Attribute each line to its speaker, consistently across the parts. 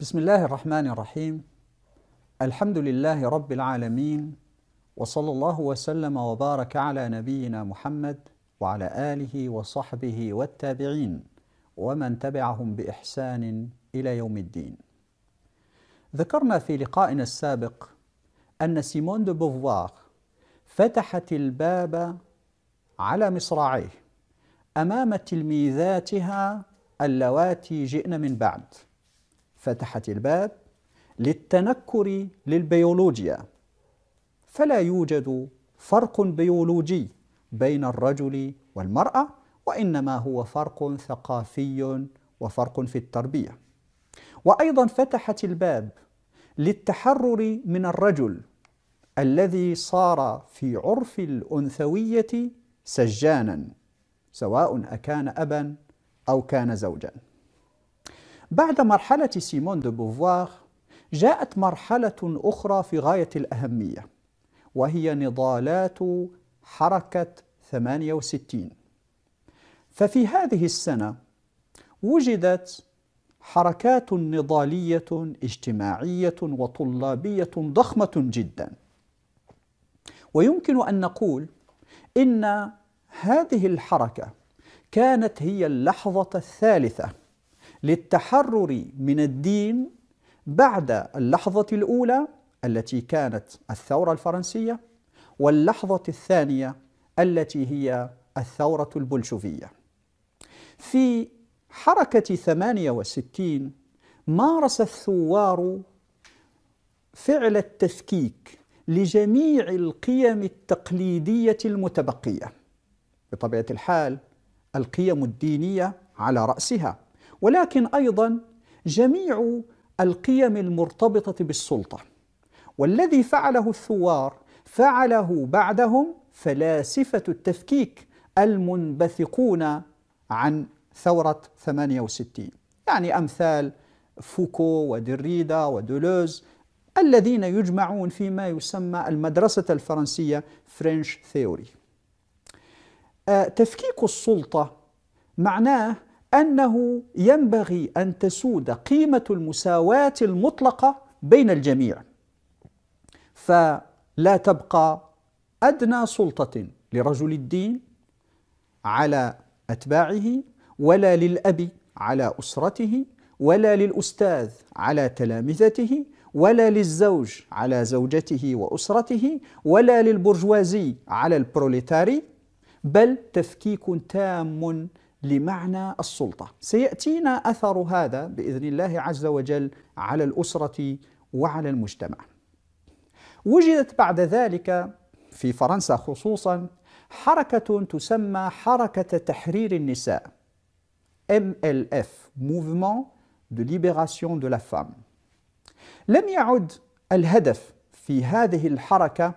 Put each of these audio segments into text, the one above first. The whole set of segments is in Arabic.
Speaker 1: بسم الله الرحمن الرحيم الحمد لله رب العالمين وصلى الله وسلم وبارك على نبينا محمد وعلى اله وصحبه والتابعين ومن تبعهم باحسان إلى يوم الدين ذكرنا في لقائنا السابق ان سيمون دو بوفوار فتحت الباب على مصراعيه امام تلميذاتها اللواتي جئن من بعد فتحت الباب للتنكر للبيولوجيا. فلا يوجد فرق بيولوجي بين الرجل والمرأة وإنما هو فرق ثقافي وفرق في التربية. وأيضا فتحت الباب للتحرر من الرجل الذي صار في عرف الأنثوية سجانا سواء أكان ابا أو كان زوجا. بعد مرحلة سيمون دو بوفوار جاءت مرحلة أخرى في غاية الأهمية وهي نضالات حركة 68 ففي هذه السنة وجدت حركات نضالية اجتماعية وطلابية ضخمة جدا. ويمكن أن نقول إن هذه الحركة كانت هي اللحظة الثالثة للتحرر من الدين بعد اللحظة الأولى التي كانت الثورة الفرنسية واللحظة الثانية التي هي الثورة البلشفيه في حركة 68 مارس الثوار فعل التفكيك لجميع القيم التقليدية المتبقية. بطبيعة الحال القيم الدينية على رأسها. ولكن أيضا جميع القيم المرتبطة بالسلطة. والذي فعله الثوار فعله بعدهم فلاسفة التفكيك المنبثقون عن ثورة 68 يعني أمثال فوكو ودريدا ودولوز الذين يجمعون فيما يسمى المدرسة الفرنسية فرنش ثيوري تفكيك السلطة معناه أنه ينبغي أن تسود قيمة المساواة المطلقة بين الجميع. فلا تبقى أدنى سلطة لرجل الدين على أتباعه ولا للأب على أسرته ولا للأستاذ على تلامذته ولا للزوج على زوجته وأسرته ولا للبرجوازي على البروليتاري بل تفكيك تام لمعنى السلطة. سيأتينا أثر هذا بإذن الله عز وجل على الأسرة وعلى المجتمع. وجدت بعد ذلك في فرنسا خصوصا حركة تسمى حركة تحرير النساء MLF Mouvement de Libération de la Femme. لم يعد الهدف في هذه الحركة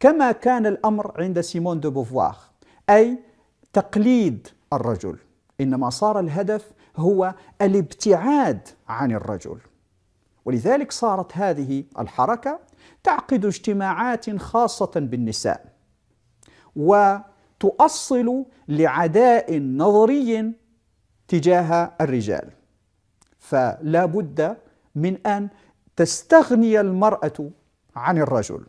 Speaker 1: كما كان الأمر عند سيمون دو بوفوار أي تقليد الرجل. إنما صار الهدف هو الابتعاد عن الرجل. ولذلك صارت هذه الحركة تعقد اجتماعات خاصة بالنساء وتؤصل لعداء نظري تجاه الرجال. فلا بد من أن تستغني المرأة عن الرجل.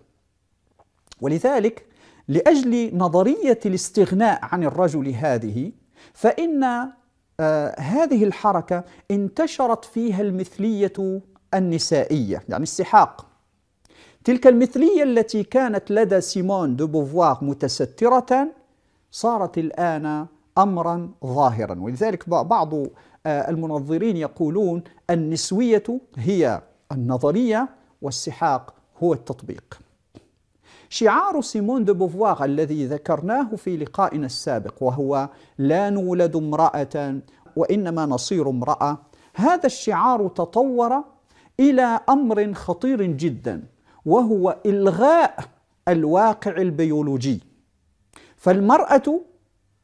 Speaker 1: ولذلك لأجل نظرية الاستغناء عن الرجل هذه فإن آه هذه الحركة انتشرت فيها المثلية النسائية يعني السحاق. تلك المثلية التي كانت لدى سيمون دو بوفوار متسترة صارت الآن امرا ظاهرا. ولذلك بعض آه المنظرين يقولون النسوية هي النظرية والسحاق هو التطبيق. شعار سيمون دو بوفوار الذي ذكرناه في لقائنا السابق وهو لا نولد امرأة وإنما نصير امرأة. هذا الشعار تطور إلى أمر خطير جدا وهو إلغاء الواقع البيولوجي. فالمرأة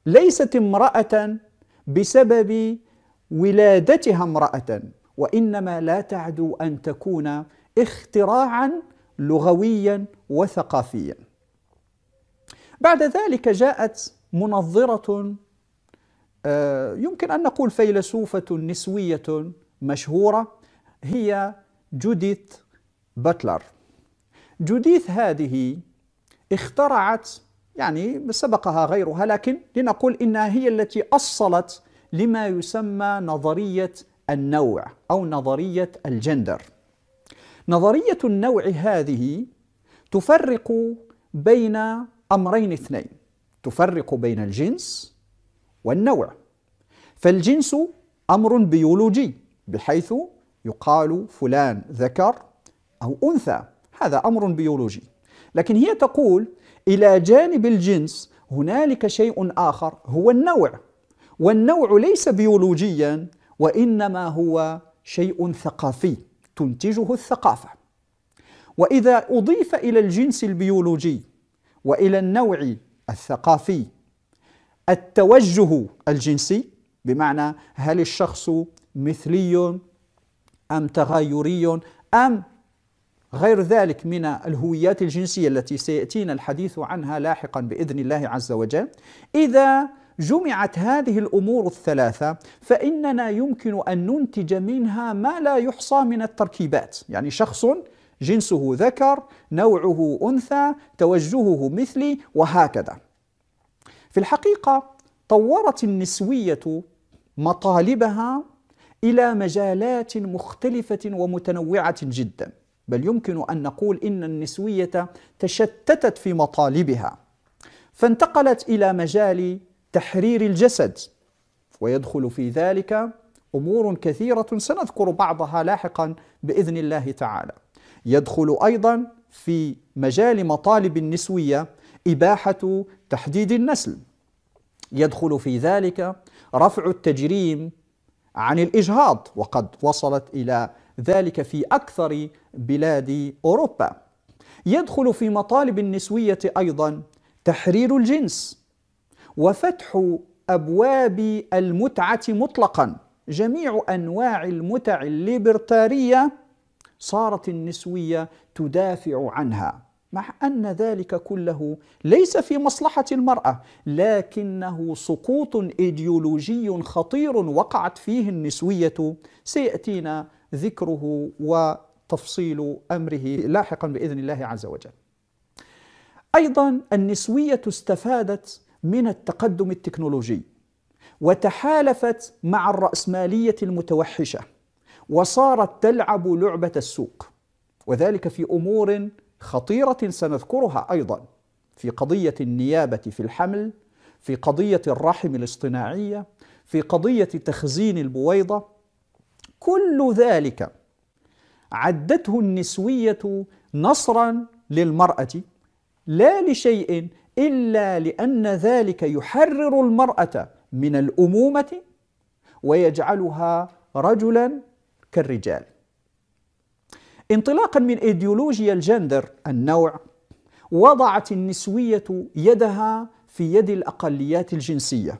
Speaker 1: ليست امرأة بسبب ولادتها امرأة وإنما لا تعدو أن تكون اختراعا لغويا وثقافيا بعد ذلك جاءت منظرة يمكن أن نقول فيلسوفة نسوية مشهورة هي جوديث باتلر جوديث هذه اخترعت يعني سبقها غيرها لكن لنقول إنها هي التي أصلت لما يسمى نظرية النوع أو نظرية الجندر. نظرية النوع هذه تفرق بين أمرين اثنين، تفرق بين الجنس والنوع. فالجنس أمر بيولوجي بحيث يقال فلان ذكر أو أنثى، هذا أمر بيولوجي. لكن هي تقول إلى جانب الجنس هنالك شيء آخر هو النوع والنوع ليس بيولوجيا وإنما هو شيء ثقافي تنتجه الثقافة وإذا أضيف إلى الجنس البيولوجي وإلى النوع الثقافي التوجه الجنسي بمعنى هل الشخص مثلي أم تغيري أم غير ذلك من الهويات الجنسية التي سيأتينا الحديث عنها لاحقا بإذن الله عز وجل. إذا جمعت هذه الأمور الثلاثة فإننا يمكن أن ننتج منها ما لا يحصى من التركيبات. يعني شخص جنسه ذكر نوعه أنثى توجهه مثلي وهكذا. في الحقيقة طورت النسوية مطالبها إلى مجالات مختلفة ومتنوعة جدا. بل يمكن أن نقول إن النسوية تشتتت في مطالبها. فانتقلت إلى مجال تحرير الجسد ويدخل في ذلك أمور كثيرة سنذكر بعضها لاحقا بإذن الله تعالى. يدخل أيضا في مجال مطالب النسوية إباحة تحديد النسل. يدخل في ذلك رفع التجريم عن الإجهاض وقد وصلت إلى ذلك في أكثر بلاد أوروبا. يدخل في مطالب النسوية أيضا تحرير الجنس وفتح أبواب المتعة مطلقا. جميع أنواع المتع الليبرتارية صارت النسوية تدافع عنها مع أن ذلك كله ليس في مصلحة المرأة لكنه سقوط إيديولوجي خطير وقعت فيه النسوية سيأتينا ذكره وتفصيل أمره لاحقا بإذن الله عز وجل. أيضا النسوية استفادت من التقدم التكنولوجي وتحالفت مع الرأسمالية المتوحشة وصارت تلعب لعبة السوق. وذلك في أمور خطيرة سنذكرها أيضا في قضية النيابة في الحمل في قضية الرحم الاصطناعية في قضية تخزين البويضة. كل ذلك عدته النسوية نصرا للمرأة لا لشيء إلا لأن ذلك يحرر المرأة من الأمومة ويجعلها رجلا كالرجال. انطلاقا من إيديولوجيا الجندر النوع وضعت النسوية يدها في يد الأقليات الجنسية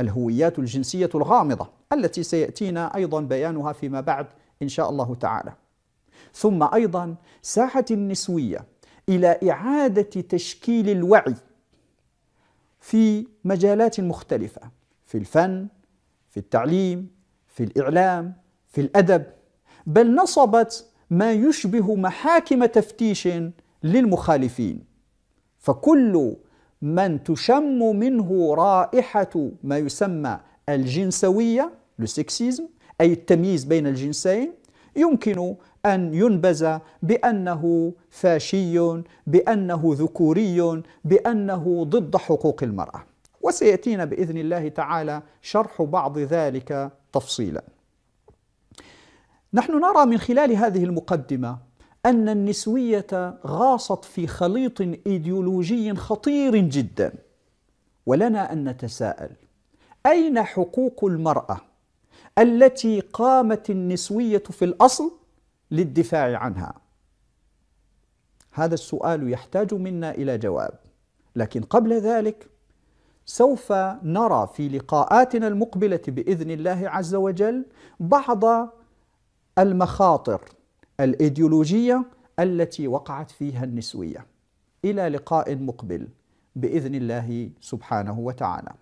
Speaker 1: الهويات الجنسية الغامضة التي سيأتينا أيضا بيانها فيما بعد إن شاء الله تعالى. ثم أيضا ساحت النسوية إلى إعادة تشكيل الوعي في مجالات مختلفة في الفن في التعليم في الإعلام في الأدب بل نصبت ما يشبه محاكم تفتيش للمخالفين. فكل من تشم منه رائحة ما يسمى الجنسوية لو أي التمييز بين الجنسين يمكن أن ينبز بأنه فاشي بأنه ذكوري بأنه ضد حقوق المرأة. وسيأتينا بإذن الله تعالى شرح بعض ذلك تفصيلا. نحن نرى من خلال هذه المقدمة أن النسوية غاصت في خليط إيديولوجي خطير جدا ولنا أن نتساءل أين حقوق المرأة التي قامت النسوية في الأصل للدفاع عنها؟ هذا السؤال يحتاج منا إلى جواب لكن قبل ذلك سوف نرى في لقاءاتنا المقبلة بإذن الله عز وجل بعض المخاطر الإيديولوجية التي وقعت فيها النسوية. إلى لقاء مقبل بإذن الله سبحانه وتعالى.